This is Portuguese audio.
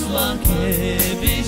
los manqué